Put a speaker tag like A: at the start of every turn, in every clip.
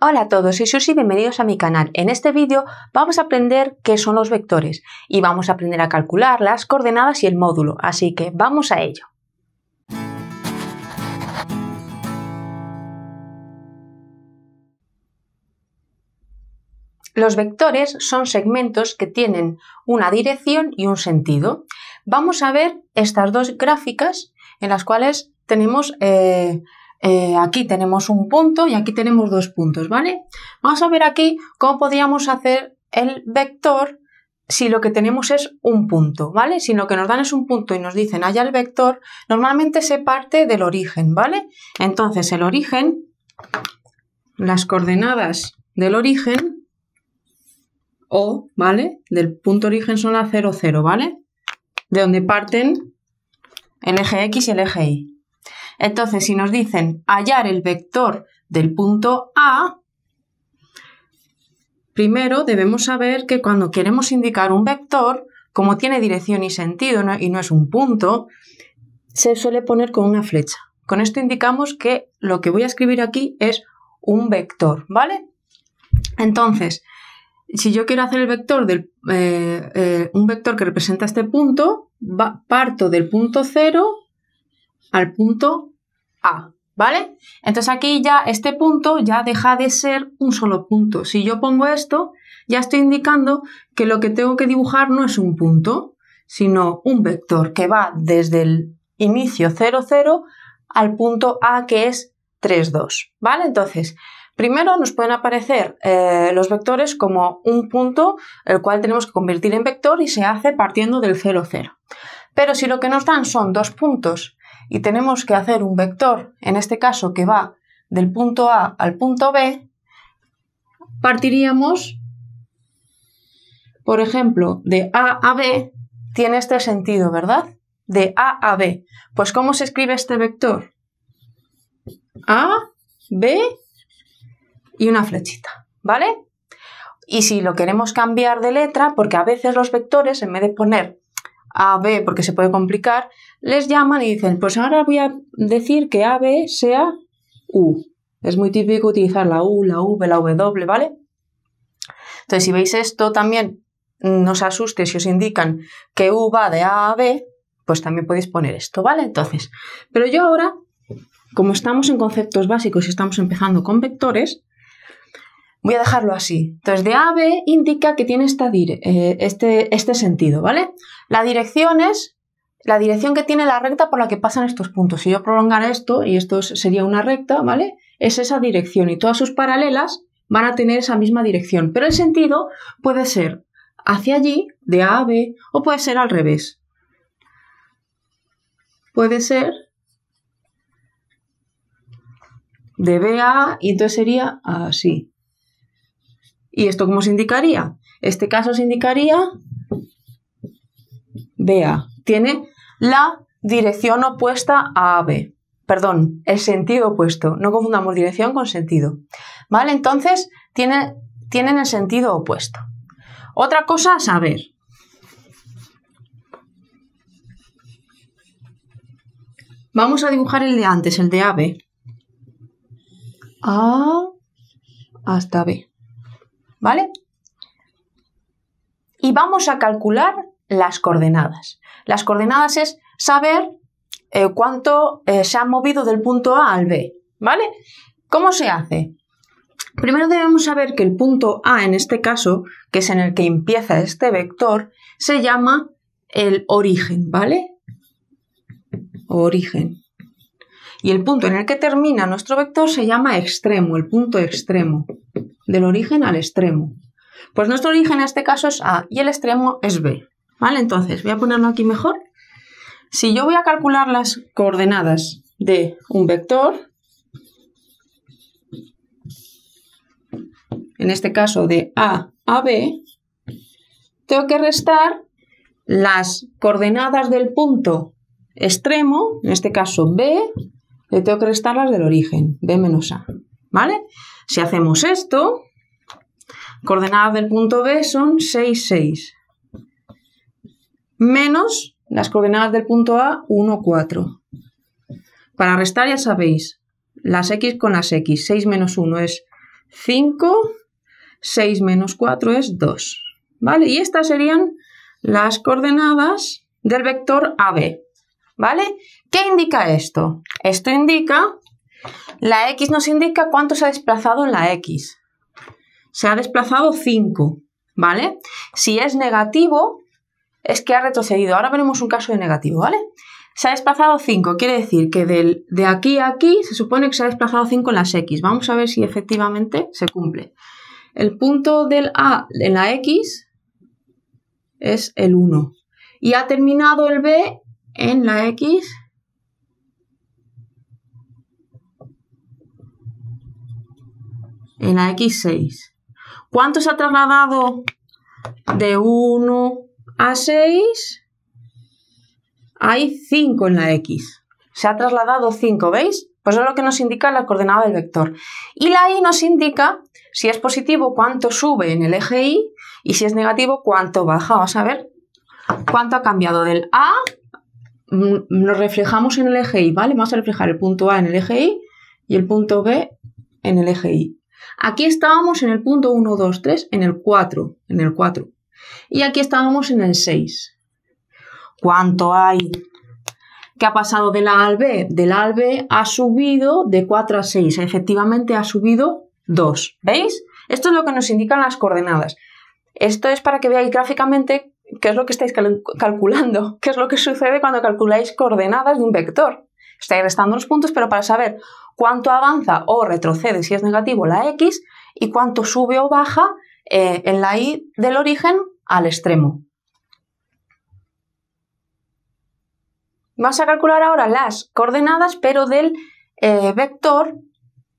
A: Hola a todos, soy Susi bienvenidos a mi canal. En este vídeo vamos a aprender qué son los vectores y vamos a aprender a calcular las coordenadas y el módulo, así que vamos a ello. Los vectores son segmentos que tienen una dirección y un sentido. Vamos a ver estas dos gráficas en las cuales tenemos eh, eh, aquí tenemos un punto y aquí tenemos dos puntos, ¿vale? Vamos a ver aquí cómo podríamos hacer el vector si lo que tenemos es un punto, ¿vale? Si lo que nos dan es un punto y nos dicen haya el vector, normalmente se parte del origen, ¿vale? Entonces el origen, las coordenadas del origen, o, ¿vale? Del punto origen son la 0, 0, ¿vale? De donde parten el eje X y el eje Y. Entonces, si nos dicen hallar el vector del punto A, primero debemos saber que cuando queremos indicar un vector, como tiene dirección y sentido y no es un punto, se suele poner con una flecha. Con esto indicamos que lo que voy a escribir aquí es un vector, ¿vale? Entonces, si yo quiero hacer el vector del, eh, eh, un vector que representa este punto, parto del punto 0 al punto a, ¿vale? Entonces aquí ya este punto ya deja de ser un solo punto. Si yo pongo esto, ya estoy indicando que lo que tengo que dibujar no es un punto, sino un vector que va desde el inicio 0, 0 al punto A que es 3, 2, ¿vale? Entonces, primero nos pueden aparecer eh, los vectores como un punto el cual tenemos que convertir en vector y se hace partiendo del 0, 0. Pero si lo que nos dan son dos puntos y tenemos que hacer un vector, en este caso que va del punto A al punto B, partiríamos, por ejemplo, de A a B, tiene este sentido, ¿verdad? De A a B. Pues ¿cómo se escribe este vector? A, B y una flechita, ¿vale? Y si lo queremos cambiar de letra, porque a veces los vectores, en vez de poner a, B, porque se puede complicar, les llaman y dicen, pues ahora voy a decir que A, B sea U. Es muy típico utilizar la U, la V, la W, ¿vale? Entonces, si veis esto también, no os asuste si os indican que U va de A a B, pues también podéis poner esto, ¿vale? Entonces, pero yo ahora, como estamos en conceptos básicos y estamos empezando con vectores, Voy a dejarlo así. Entonces, de A a B indica que tiene esta eh, este, este sentido, ¿vale? La dirección es la dirección que tiene la recta por la que pasan estos puntos. Si yo prolongara esto, y esto sería una recta, ¿vale? Es esa dirección y todas sus paralelas van a tener esa misma dirección. Pero el sentido puede ser hacia allí, de A a B, o puede ser al revés. Puede ser de B a A y entonces sería así. ¿Y esto cómo se indicaría? Este caso se indicaría BA. Tiene la dirección opuesta a AB. Perdón, el sentido opuesto. No confundamos dirección con sentido. ¿Vale? Entonces, tiene, tienen el sentido opuesto. Otra cosa a saber. Vamos a dibujar el de antes, el de AB. A hasta B. ¿vale? Y vamos a calcular las coordenadas. Las coordenadas es saber eh, cuánto eh, se ha movido del punto A al B, ¿vale? ¿Cómo se hace? Primero debemos saber que el punto A, en este caso, que es en el que empieza este vector, se llama el origen, ¿vale? Origen. Y el punto en el que termina nuestro vector se llama extremo, el punto extremo del origen al extremo. Pues nuestro origen en este caso es A y el extremo es B. ¿Vale? Entonces, voy a ponerlo aquí mejor. Si yo voy a calcular las coordenadas de un vector, en este caso de A a B, tengo que restar las coordenadas del punto extremo, en este caso B, le tengo que restar las del origen, B menos A. ¿Vale? Si hacemos esto, coordenadas del punto B son 6, 6. Menos las coordenadas del punto A, 1, 4. Para restar ya sabéis, las x con las x. 6 menos 1 es 5, 6 menos 4 es 2. ¿Vale? Y estas serían las coordenadas del vector AB. ¿Vale? ¿Qué indica esto? Esto indica, la X nos indica cuánto se ha desplazado en la X. Se ha desplazado 5, ¿vale? Si es negativo, es que ha retrocedido. Ahora veremos un caso de negativo, ¿vale? Se ha desplazado 5, quiere decir que de aquí a aquí se supone que se ha desplazado 5 en las X. Vamos a ver si efectivamente se cumple. El punto del A en la X es el 1. Y ha terminado el B en la X en la X6. ¿Cuánto se ha trasladado de 1 a 6? Hay 5 en la X. Se ha trasladado 5, ¿veis? Pues es lo que nos indica la coordenada del vector. Y la Y nos indica, si es positivo, cuánto sube en el eje Y y si es negativo, cuánto baja. Vamos a ver cuánto ha cambiado del A. Mm, lo reflejamos en el eje Y, ¿vale? Vamos a reflejar el punto A en el eje Y y el punto B en el eje Y. Aquí estábamos en el punto 1, 2, 3, en el 4, en el 4. Y aquí estábamos en el 6. ¿Cuánto hay? ¿Qué ha pasado del A al B? Del A al B ha subido de 4 a 6. Efectivamente ha subido 2. ¿Veis? Esto es lo que nos indican las coordenadas. Esto es para que veáis gráficamente qué es lo que estáis calculando, qué es lo que sucede cuando calculáis coordenadas de un vector. Estáis restando los puntos, pero para saber cuánto avanza o retrocede si es negativo la x y cuánto sube o baja eh, en la y del origen al extremo. Vas a calcular ahora las coordenadas, pero del eh, vector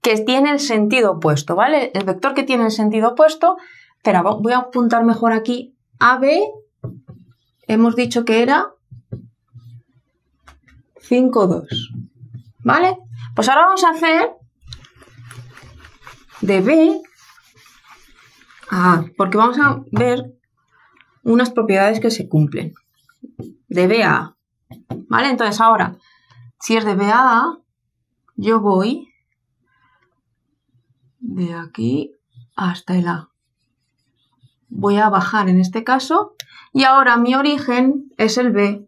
A: que tiene el sentido opuesto, ¿vale? El vector que tiene el sentido opuesto Espera, voy a apuntar mejor aquí. AB, hemos dicho que era 5, 2. ¿Vale? Pues ahora vamos a hacer de B a A, porque vamos a ver unas propiedades que se cumplen. De B a A. ¿Vale? Entonces ahora, si es de B a A, yo voy de aquí hasta el A voy a bajar en este caso y ahora mi origen es el B.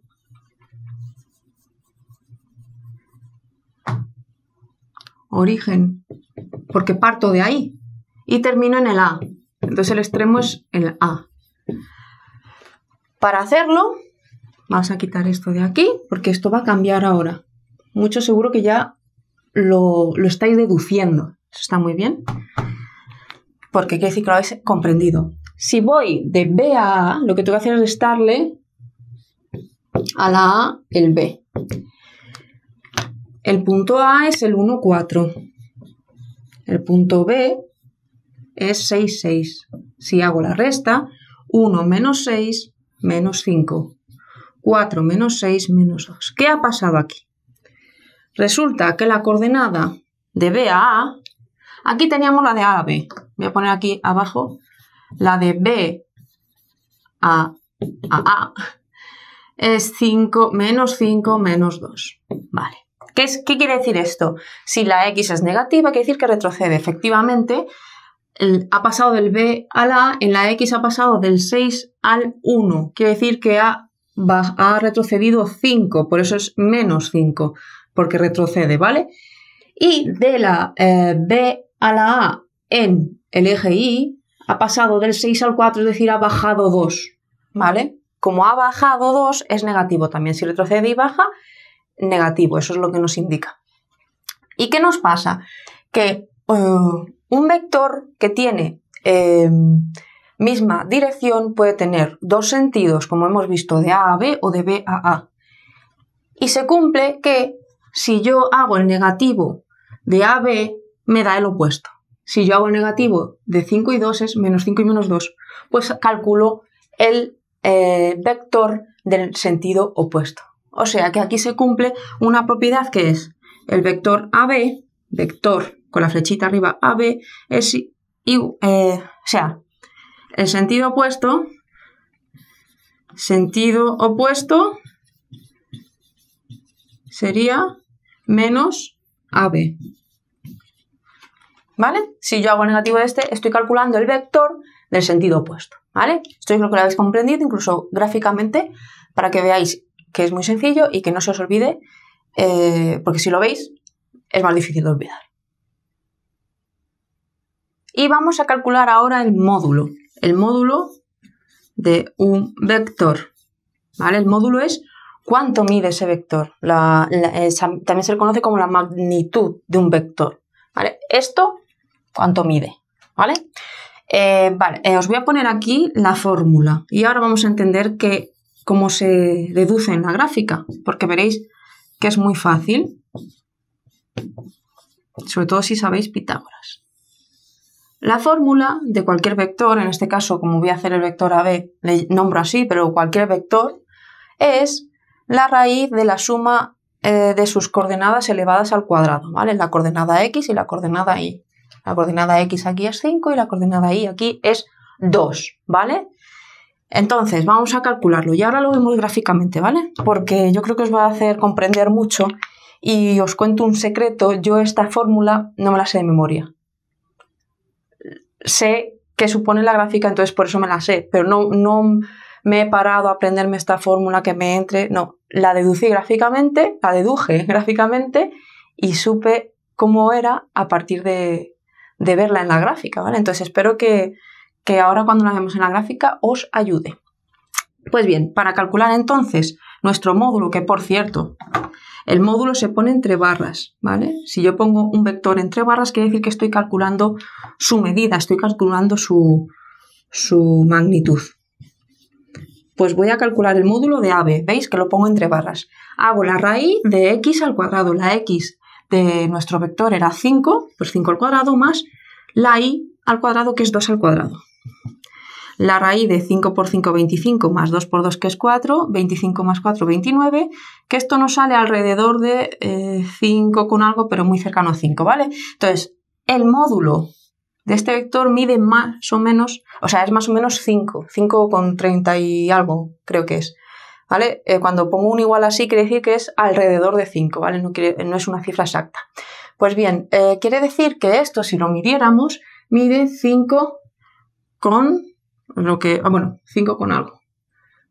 A: Origen, porque parto de ahí y termino en el A. Entonces el extremo es el A. Para hacerlo, vamos a quitar esto de aquí, porque esto va a cambiar ahora. Mucho seguro que ya lo, lo estáis deduciendo. Eso está muy bien. Porque quiere decir que lo habéis comprendido. Si voy de B a A, lo que tengo que hacer es restarle a la A el B. El punto A es el 1, 4. El punto B es 6, 6. Si hago la resta, 1 menos 6 menos 5. 4 menos 6 menos 2. ¿Qué ha pasado aquí? Resulta que la coordenada de B a A, aquí teníamos la de A a B. Voy a poner aquí abajo la de B a, A es 5 menos 5 menos 2. Vale. ¿Qué, es, ¿Qué, quiere decir esto? Si la x es negativa, quiere decir que retrocede. Efectivamente, ha pasado del b a la A, en la x ha pasado del 6 al 1. Quiere decir que ha, ha retrocedido 5, por eso es menos 5, porque retrocede, ¿vale? Y de la eh, b a la A en el eje Y, ha pasado del 6 al 4, es decir, ha bajado 2, ¿vale? Como ha bajado 2, es negativo también. Si retrocede y baja, negativo, eso es lo que nos indica. ¿Y qué nos pasa? Que eh, un vector que tiene eh, misma dirección puede tener dos sentidos, como hemos visto, de A a B o de B a A. Y se cumple que si yo hago el negativo de A a B, me da el opuesto. Si yo hago el negativo de 5 y 2 es menos 5 y menos 2, pues calculo el eh, vector del sentido opuesto. O sea que aquí se cumple una propiedad que es el vector AB, vector con la flechita arriba AB, es eh, o sea, el sentido opuesto, sentido opuesto sería menos AB. ¿vale? Si yo hago negativo de este, estoy calculando el vector del sentido opuesto, ¿vale? Esto es lo que lo habéis comprendido, incluso gráficamente, para que veáis que es muy sencillo y que no se os olvide, eh, porque si lo veis, es más difícil de olvidar. Y vamos a calcular ahora el módulo. El módulo de un vector. ¿Vale? El módulo es cuánto mide ese vector. también se le conoce como la magnitud de un vector. ¿Vale? Esto, cuánto mide. ¿Vale? Eh, vale, eh, os voy a poner aquí la fórmula y ahora vamos a entender que, cómo se deduce en la gráfica, porque veréis que es muy fácil, sobre todo si sabéis Pitágoras. La fórmula de cualquier vector, en este caso como voy a hacer el vector AB, le nombro así, pero cualquier vector, es la raíz de la suma eh, de sus coordenadas elevadas al cuadrado, ¿vale? La coordenada x y la coordenada y. La coordenada x aquí es 5 y la coordenada y aquí es 2, ¿vale? Entonces, vamos a calcularlo y ahora lo vemos gráficamente, ¿vale? Porque yo creo que os va a hacer comprender mucho y os cuento un secreto, yo esta fórmula no me la sé de memoria sé qué supone la gráfica, entonces por eso me la sé, pero no, no me he parado a aprenderme esta fórmula que me entre, no, la deducí gráficamente, la deduje gráficamente y supe cómo era a partir de, de verla en la gráfica, ¿vale? Entonces espero que, que ahora cuando la vemos en la gráfica os ayude. Pues bien, para calcular entonces nuestro módulo, que por cierto, el módulo se pone entre barras, ¿vale? Si yo pongo un vector entre barras, quiere decir que estoy calculando su medida, estoy calculando su, su magnitud. Pues voy a calcular el módulo de AB, ¿veis? Que lo pongo entre barras. Hago la raíz de x al cuadrado. La x de nuestro vector era 5, pues 5 al cuadrado más la y al cuadrado, que es 2 al cuadrado. La raíz de 5 por 5, 25, más 2 por 2, que es 4, 25 más 4, 29, que esto nos sale alrededor de 5 eh, con algo, pero muy cercano a 5, ¿vale? Entonces, el módulo de este vector mide más o menos, o sea, es más o menos 5, 5 con 30 y algo, creo que es. ¿Vale? Eh, cuando pongo un igual así, quiere decir que es alrededor de 5, ¿vale? No, no es una cifra exacta. Pues bien, eh, quiere decir que esto, si lo midiéramos, mide 5 con lo que, ah, bueno, 5 con algo.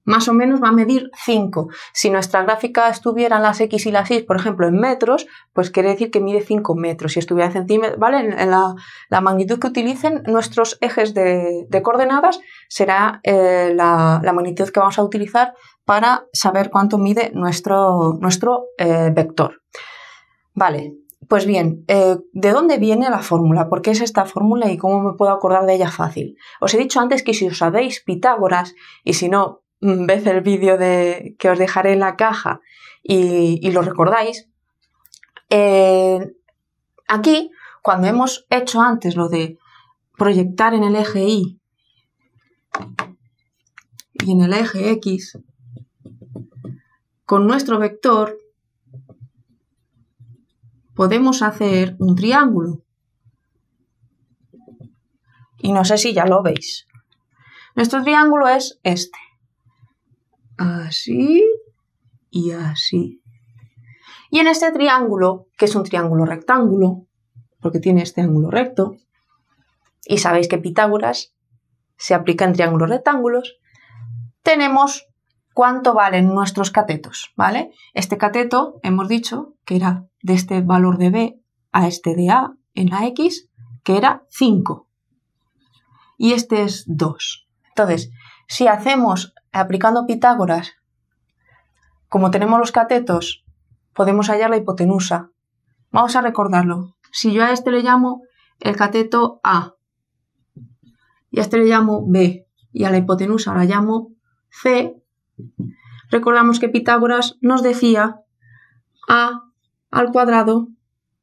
A: Más o menos va a medir 5. Si nuestra gráfica estuviera en las X y las Y, por ejemplo, en metros, pues quiere decir que mide 5 metros. Si estuviera en centímetros, ¿vale? En, la, magnitud que utilicen nuestros ejes de, coordenadas será eh, la, magnitud que vamos a utilizar para saber cuánto mide nuestro, nuestro eh, vector. Vale, pues bien, eh, ¿de dónde viene la fórmula? ¿Por qué es esta fórmula y cómo me puedo acordar de ella fácil? Os he dicho antes que si os sabéis Pitágoras, y si no, mm, ved el vídeo de, que os dejaré en la caja y, lo recordáis, eh, aquí, cuando hemos hecho antes lo de proyectar en el eje Y y en el eje X, con nuestro vector podemos hacer un triángulo. Y no sé si ya lo veis. Nuestro triángulo es este. Así y así. Y en este triángulo, que es un triángulo rectángulo, porque tiene este ángulo recto, y sabéis que Pitágoras se aplica en triángulos rectángulos, tenemos cuánto valen nuestros catetos, ¿vale? Este cateto hemos dicho que era de este valor de b a este de a en la x, que era 5. Y este es 2. Entonces, si hacemos, aplicando Pitágoras, como tenemos los catetos, podemos hallar la hipotenusa. Vamos a recordarlo. Si yo a este le llamo el cateto A, y a este le llamo B, y a la hipotenusa la llamo C, recordamos que Pitágoras nos decía A al cuadrado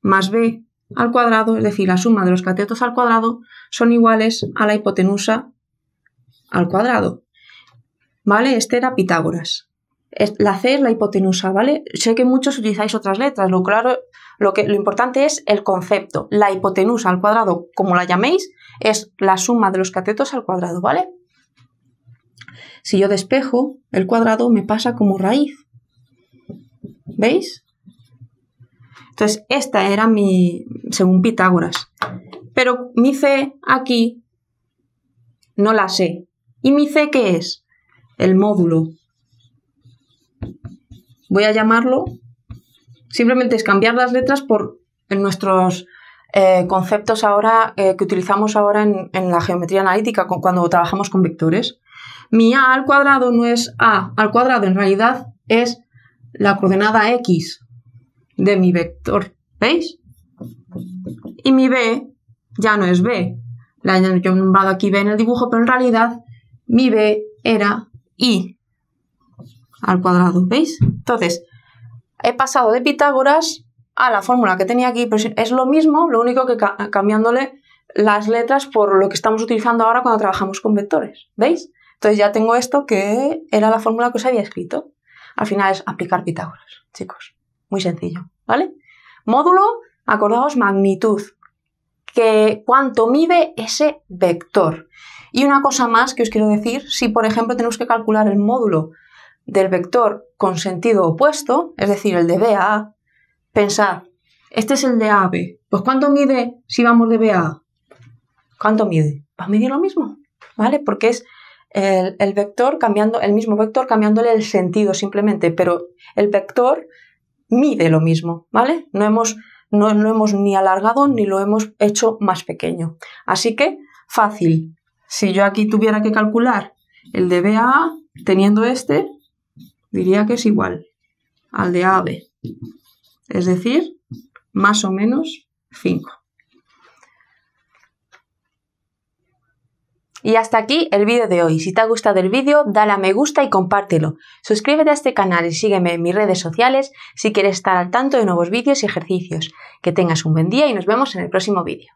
A: más b al cuadrado, es decir, la suma de los catetos al cuadrado, son iguales a la hipotenusa al cuadrado. ¿Vale? Este era Pitágoras. La C es la hipotenusa, ¿vale? Sé que muchos utilizáis otras letras, lo claro, lo, que, lo importante es el concepto. La hipotenusa al cuadrado, como la llaméis, es la suma de los catetos al cuadrado, ¿vale? Si yo despejo, el cuadrado me pasa como raíz. ¿Veis? Entonces, esta era mi, según Pitágoras, pero mi C aquí no la sé. ¿Y mi C qué es? El módulo. Voy a llamarlo, simplemente es cambiar las letras por en nuestros eh, conceptos ahora eh, que utilizamos ahora en, en, la geometría analítica cuando trabajamos con vectores. Mi a al cuadrado no es a al cuadrado, en realidad es la coordenada x de mi vector. ¿Veis? Y mi b ya no es b. La he nombrado aquí b en el dibujo, pero en realidad mi b era i al cuadrado. ¿Veis? Entonces, he pasado de Pitágoras a la fórmula que tenía aquí, pero es lo mismo, lo único que cambiándole las letras por lo que estamos utilizando ahora cuando trabajamos con vectores. ¿Veis? Entonces ya tengo esto que era la fórmula que os había escrito. Al final es aplicar Pitágoras, chicos. Muy sencillo, ¿vale? Módulo, acordaos, magnitud. Que cuánto mide ese vector. Y una cosa más que os quiero decir, si por ejemplo tenemos que calcular el módulo del vector con sentido opuesto, es decir, el de B a A, pensad, este es el de A a B. Pues ¿cuánto mide si vamos de B a A? ¿Cuánto mide? ¿Va a medir lo mismo? ¿Vale? Porque es el, vector cambiando, el mismo vector cambiándole el sentido simplemente, pero el vector mide lo mismo, ¿vale? No hemos, no lo hemos ni alargado ni lo hemos hecho más pequeño. Así que, fácil. Si yo aquí tuviera que calcular el de B a A, teniendo este, diría que es igual al de AB. Es decir, más o menos 5. Y hasta aquí el vídeo de hoy. Si te ha gustado el vídeo, dale a me gusta y compártelo. Suscríbete a este canal y sígueme en mis redes sociales si quieres estar al tanto de nuevos vídeos y ejercicios. Que tengas un buen día y nos vemos en el próximo vídeo.